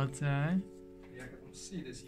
But uh, Yeah, I can see this.